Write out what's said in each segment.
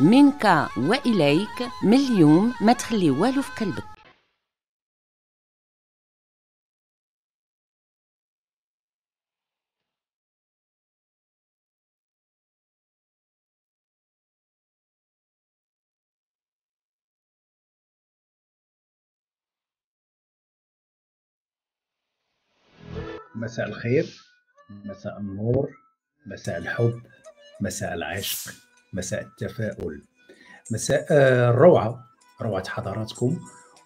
منك وإليك من اليوم ما تخلي والو في قلبك. مساء الخير مساء النور مساء الحب مساء العشق. مساء التفاؤل. مساء الروعه روعة حضراتكم.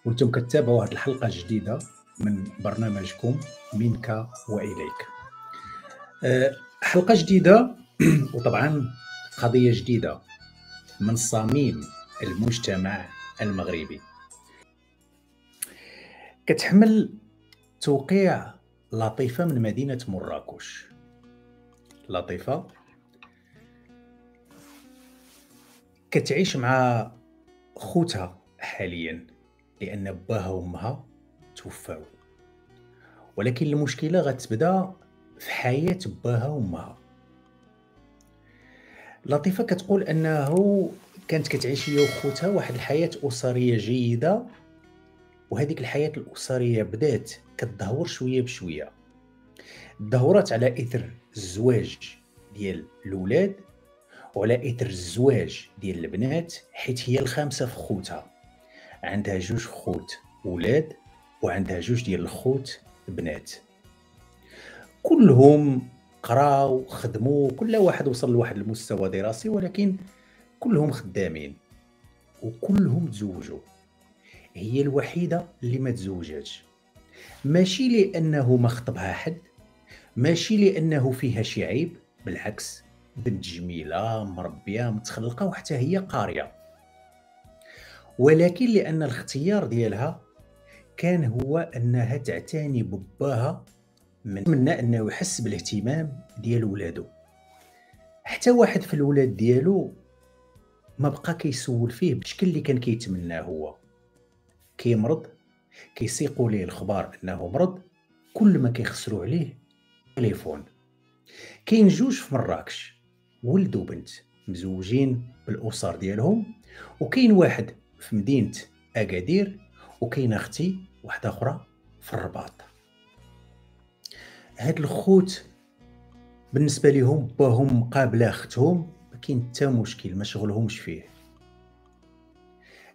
وأنتم كتابعوا هذه الحلقة الجديدة من برنامجكم منك وإليك. أه، حلقة جديدة وطبعا قضية جديدة من صميم المجتمع المغربي. كتحمل توقيع لطيفة من مدينة مراكش. لطيفة؟ كتعيش مع خوتها حاليا لأن باها وأمها توفاو. ولكن المشكلة غتبدأ في حياة باها وأمها لطيفة كتقول أنه كانت كتعيش هي وخوتها واحد الحياة أسرية جيدة وهذيك الحياة الأسرية بدات كتدهور شوية بشوية. دهورات على إثر الزواج ديال الاولاد وعلى اثر الزواج ديال البنات حيت هي الخامسة في خوتها. عندها جوج خوت ولاد وعندها جوج ديال الخوت بنات. كلهم قراو خدموا كل واحد وصل لواحد المستوى دراسي ولكن كلهم خدامين وكلهم تزوجوا. هي الوحيدة اللي ما تزوجاتش. ماشي لأنه ما خطبها حد ماشي لأنه فيها شي عيب بالعكس بنت جميله مربية متخلقة وحتى هي قارية. ولكن لأن الاختيار ديالها كان هو أنها تعتني بباها من أنه يحس بالاهتمام ديال ولادو. حتى واحد في الولاد ديالو ما بقى كيسول فيه بالشكل اللي كان كيتمناه هو. كيمرض كيسيقوا ليه الخبار أنه مرض كل ما كيخسروا عليه تليفون. كاين جوج في مراكش. ولد وبنت مزوجين بالأسر ديالهم وكاين واحد في مدينة أكادير وكاين أختي واحدة أخرى في الرباط. هاد الخوت بالنسبة لهم باهم مقابلة أختهم ما كاين حتى مشكل ما شغلهمش فيه.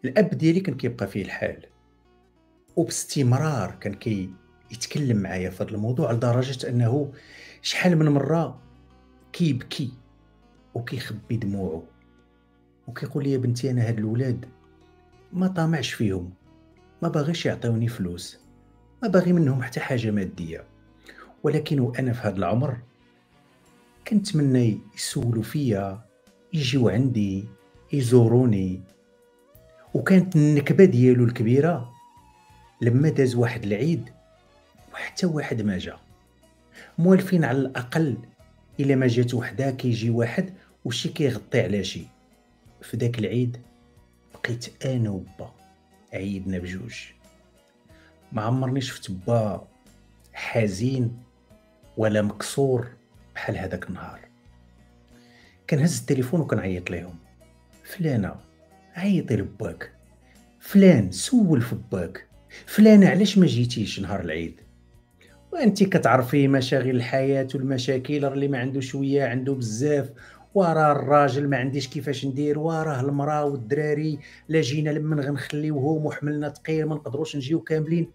الأب ديالي كان كيبقى فيه الحال وباستمرار كان كي يتكلم معايا في هذا الموضوع لدرجة أنه شحال من مرة كيبكي. وكيخبي دموعه وكيقول لي يا بنتي أنا هاد الاولاد ما طامعش فيهم. ما باغيش يعطيوني فلوس. ما باغي منهم حتى حاجة مادية. ولكن وأنا في هذا العمر كنتمنى يسولوا فيا يجيو عندي يزوروني. وكانت النكبة ديالو الكبيرة لما داز واحد العيد وحتى واحد ما جا. موالفين على الأقل إلا ما جات وحده كيجي واحد وشي كيغطي على شي. في داك العيد بقيت أنا وبا عيدنا بجوج. ما عمرني شفت با حزين ولا مكسور بحال هذاك النهار. كنهز التليفون وكنعيط ليهم. فلانة عيطي لباك. فلان سول في باك فلانة علاش ما جيتيش نهار العيد؟ وانت كتعرفي مشاغل الحياة والمشاكل اللي ما عنده شوية عنده بزاف. وراه الراجل ما عنديش كيفاش ندير وراه المراه والدراري لا جينا لمن غنخليوهم وحملنا ثقيل ما نقدروش نجيو كاملين.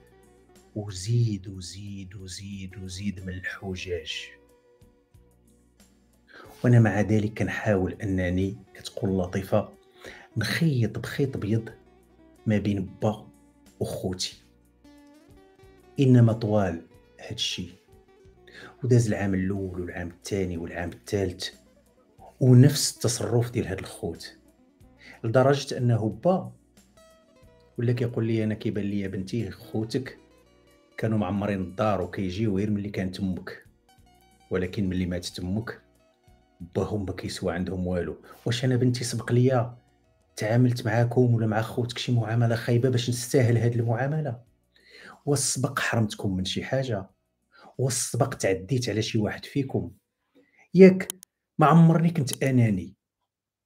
وزيد وزيد وزيد وزيد من الحجاج. وأنا مع ذلك كنحاول أنني كتقول لطيفة نخيط بخيط بيض ما بين با وخوتي. إنما طوال هاد الشيء وداز العام الأول والعام الثاني والعام الثالث ونفس التصرف ديال هاد الخوت لدرجة أنه با ولا كيقول لي أنا كيبان لي بنتي خوتك كانوا معمرين الدار وكيجيو غير ملي كانت أمك ولكن ملي ماتت أمك باهم ما كيسوى عندهم والو. واش أنا بنتي سبق ليا تعاملت معاكم ولا مع خوتك شي معاملة خايبة باش نستاهل هذه المعاملة؟ والسبق حرمتكم من شي حاجة؟ والسبق تعديت على شي واحد فيكم؟ ياك ما عمرني كنت أناني.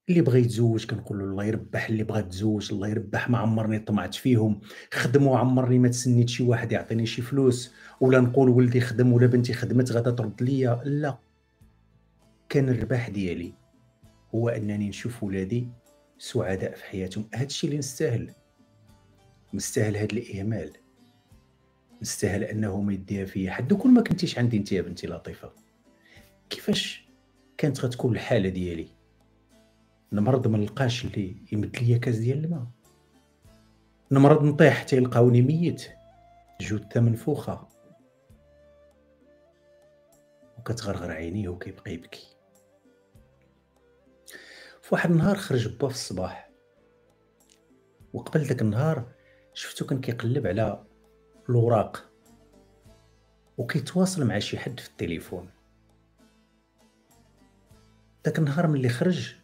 اللي بغى يتزوج كنقول له الله يربح اللي بغى تزوج الله يربح ما عمرني طمعت فيهم. خدموا عمرني ما تسنيت شي واحد يعطيني شي فلوس ولا نقول ولدي خدم ولا بنتي خدمت غادا ترد ليا. لا. كان الرباح ديالي هو أنني نشوف ولادي سعداء في حياتهم. هذا الشيء اللي نستاهل. نستاهل هذا الإهمال. نستاهل أنه ما يديها فيا حد. كل ما كنتيش عندي انت يا بنتي لطيفة. كيفاش كانت غتكون الحالة ديالي. نمرض ما نلقاش اللي يمد ليا كاس ديال الماء. نمرض نطيح حتى يلقاوني ميت. جثه منفوخه وكتغرغر عينيه وكيبقى يبكي. فواحد النهار خرج با في الصباح. وقبل داك النهار شفتو كان كيقلب على الوراق. وكيتواصل مع شي حد في التليفون. داك النهار ملي خرج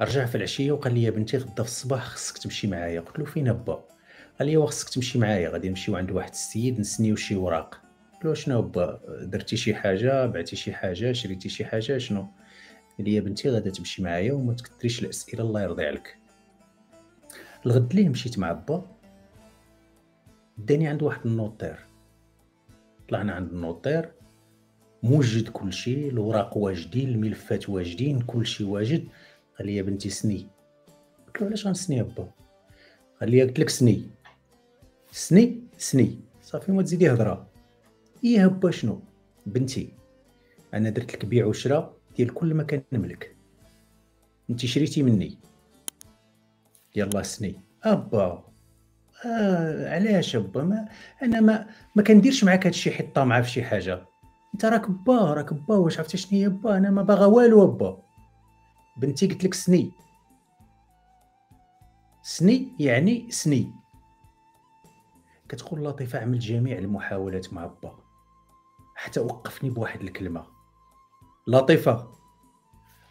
رجع في العشية وقال لي يا بنتي غدا في الصباح خصك تمشي معايا. قلت له فين با قال لي خصك تمشي معايا غادي نمشيو عند واحد السيد نسنيو شي وراق. قلت له شنو با درتي شي حاجة؟ بعتي شي حاجة؟ شريتي شي حاجة؟ شنو؟ قال لي يا بنتي غادا تمشي معايا وما تكثريش الأسئلة الله يرضي عليك. الغد ليه مشيت مع با داني عند واحد النوطير. طلعنا عند النوطير موجد كل شيء الوراق واجدين الملفات واجدين كل شيء واجد. قال لي يا بنتي سني. قلت له علاش غنسني با قال لي قلت لك سني. سني؟ سني. صافي ما تزيدي هضره إيه با شنو؟ بنتي أنا درت لك بيع وشراء ديال كل ما نملك انت شريتي مني. يلا سني. أبا. آه علاش أبا؟ ما أنا ما ما كنديرش معاك هادشي حيت طامعه في شي حاجة. انت راك با راك با واش عرفتي شنو هي با؟ أنا ما باغا والو با. بنتي قلت لك سني. سني يعني سني. كتقول لطيفة عمل جميع المحاولات مع با. حتى وقفني بواحد الكلمة. لطيفة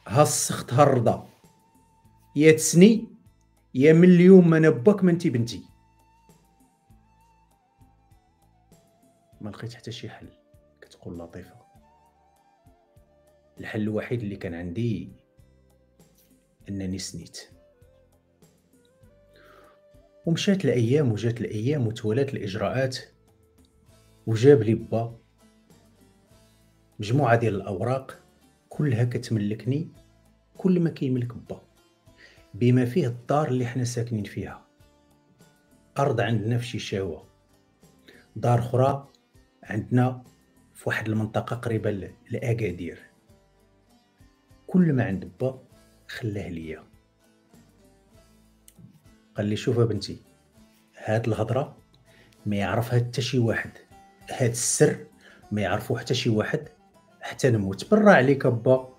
ها السخط ها الرضا. يا تسني يا من اليوم ما نباك ما انتي بنتي. ما لقيت حتى شي حل. كتقول لطيفة. الحل الوحيد اللي كان عندي أنني سنيت. ومشات الأيام وجات الأيام وتوالات الإجراءات وجاب لي با مجموعة ديال الأوراق كلها كتملكني كل ما كيملك با بما فيه الدار اللي حنا ساكنين فيها. أرض عندنا في شيشاوه دار أخرى عندنا في واحد المنطقة قريبة لأكادير. كل ما عند با خلاه ليا. قال لي شوف بنتي هاد الهضرة ما يعرفها حتى شي واحد. هاد السر ما يعرفو حتى شي واحد. حتى نموت. برا عليك با.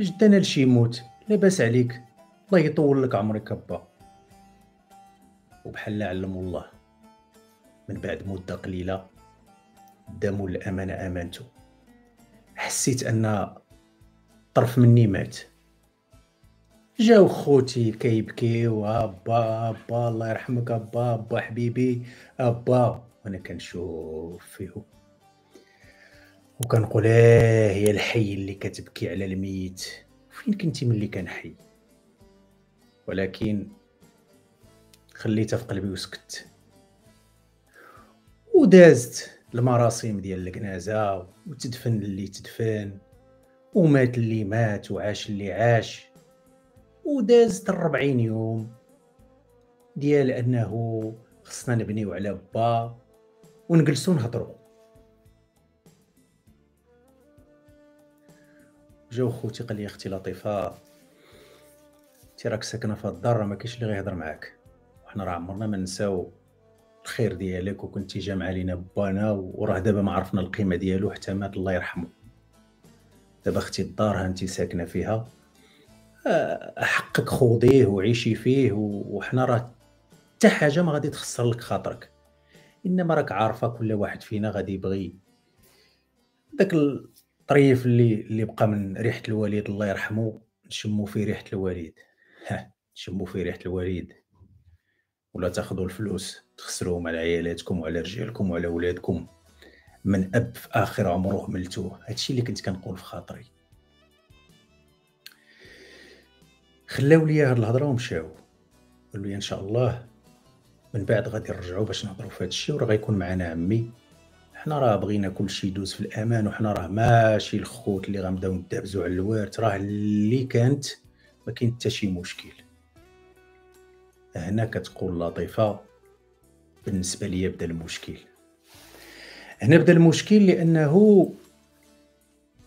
جدنا لشي يموت؟ لاباس عليك. الله يطول لك عمرك با. وبحال علم الله من بعد مدة قليلة دامو الأمانة امانته حسيت أن طرف مني مات. جاو خوتي كيبكيو ابا أبا الله يرحمك أبا أبا حبيبي أبا. وأنا كنشوف فيهم وكنقول آه يا الحي اللي كتبكي على الميت. فين كنتي ملي كان حي ولكن خليتها في قلبي وسكت. ودازت. المراسم ديال الجنازه وتدفن اللي تدفن ومات اللي مات وعاش اللي عاش ودازت الربعين يوم. ديال أنه خصنا نبنيو على با ونجلسو نهضرو. جاو خوتي قال لي أختي لطيفة انت راك ساكنة في الدار ما كاينش اللي غيهضر معاك. وحنا راه عمرنا ما نساو الخير ديالك وكنتي جامعة لينا بانا وراه دابا ما عرفنا القيمة ديالو حتى مات الله يرحمه. دابا أختي الدار انت ساكنة فيها. حقك خوضيه وعيشي فيه وحنا راه حتى حاجة ما غادي تخسر لك خاطرك. إنما راك عارفة كل واحد فينا غادي يبغي داك الطريف اللي اللي بقى من ريحة الوالد الله يرحمه نشمو فيه ريحة الوالد نشمو فيه ريحة الوالد ولا تاخذوا الفلوس تخسروهم على عيالاتكم وعلى رجالكم وعلى ولادكم. من أب في آخر عمره ملتوه. هادشي اللي كنت كنقول في خاطري. خلاو ليا هاد الهضرة ومشاو. قالوا لي إن شاء الله من بعد غادي نرجعوا باش نهضروا في هذا الشيء وراه غيكون معنا عمي. حنا راه بغينا كل شيء يدوز في الأمان وحنا راه ماشي الخوت اللي غنبداو ندابزوا على الوارث. راه اللي كانت ما كاين حتى شي مشكل. هنا كتقول لطيفة بالنسبة ليا بدا المشكل. هنا بدا المشكل لأنه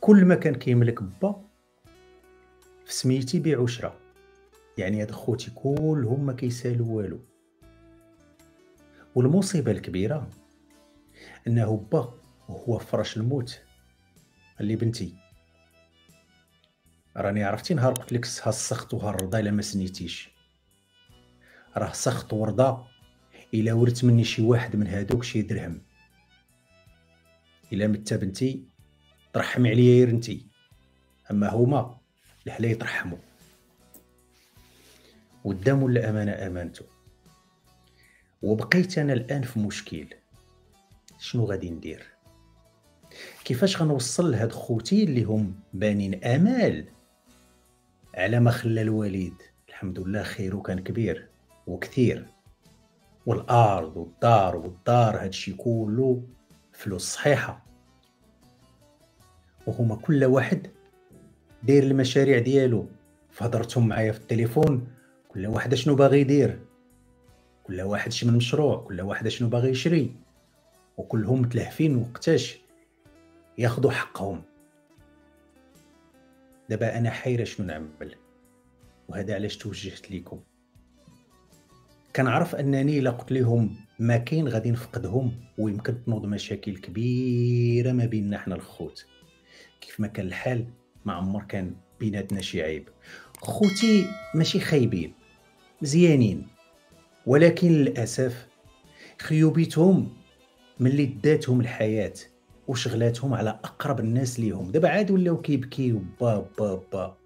كل ما كان كيملك با في سميتي بيع وشرا يعني هاد خوتي كلهم ما كيسالوا والو. والمصيبة الكبيرة أنه با وهو فرش الموت قال لي بنتي. راني عرفتي نهار قلت لك السخط وها الرضا إلا ما سنيتيش. راه سخط ورضا. إلا ورث مني شي واحد من هادوك شي درهم. إلا مت بنتي؟ ترحمي عليا يا رنتي. أما هما الحلا يترحموا. والدم ولا امانه امانته وبقيت أنا الآن في مشكل. شنو غادي ندير؟ كيفاش غنوصل لهاد خوتي اللي هم بانين آمال؟ على ما خلى الوالد. الحمد لله خيره كان كبير. وكثير. والأرض والدار والدار هادشي كله فلوس صحيحة. وهما كل واحد داير المشاريع ديالو. فهضرتهم معايا في التليفون كل واحد شنو باغي يدير؟ كل واحد شي من مشروع؟ كل واحد شنو باغي يشري؟ وكلهم متلهفين وقتاش ياخذوا حقهم. دابا أنا حيرة شنو نعمل؟ وهذا علاش توجهت ليكم. كنعرف أنني الا قلت لهم ما كاين غادي نفقدهم ويمكن تنوض مشاكل كبيرة ما بيننا حنا الخوت. كيف ما كان الحال ما عمر كان بيناتنا شي عيب. خوتي ماشي خايبين مزيانين ولكن للأسف خيوبيتهم ملي داتهم الحياة وشغلاتهم على أقرب الناس ليهم. دابا عاد ولاو كيبكيو با با با.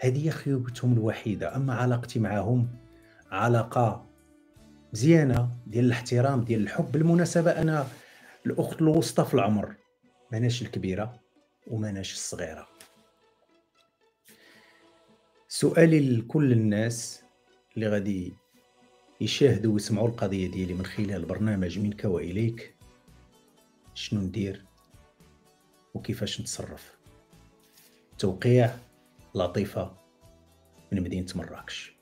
هذه خيوبتهم الوحيدة. أما علاقتي معهم علاقة مزيانة ديال الاحترام ديال الحب بالمناسبة أنا الأخت الوسطى في العمر. ماناش الكبيرة وماناش الصغيرة. سؤالي لكل الناس اللي غادي يشاهدوا ويسمعوا القضية ديالي من خلال البرنامج منك واليك شنو ندير وكيفاش نتصرف؟ توقيع لطيفة من مدينة مراكش.